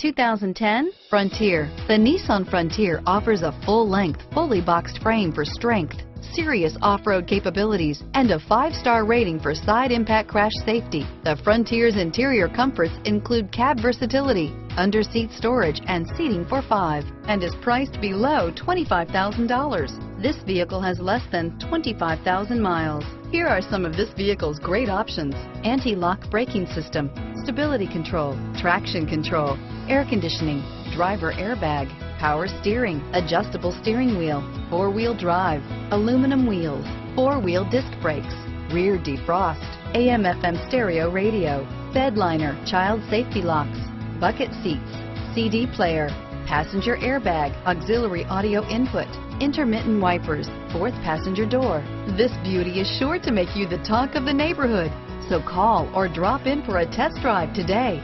2010 Frontier. The Nissan Frontier offers a full-length, fully boxed frame for strength, serious off-road capabilities, and a five-star rating for side impact crash safety. The Frontier's interior comforts include cab versatility, under-seat storage, and seating for five, and is priced below $25,000. This vehicle has less than 25,000 miles. Here are some of this vehicle's great options. Anti-lock braking system, stability control, traction control, air conditioning, driver airbag, power steering, adjustable steering wheel, four-wheel drive, aluminum wheels, four-wheel disc brakes, rear defrost, AM FM stereo radio, bed liner, child safety locks, bucket seats, CD player, passenger airbag, auxiliary audio input, intermittent wipers, fourth passenger door. This beauty is sure to make you the talk of the neighborhood. So call or drop in for a test drive today.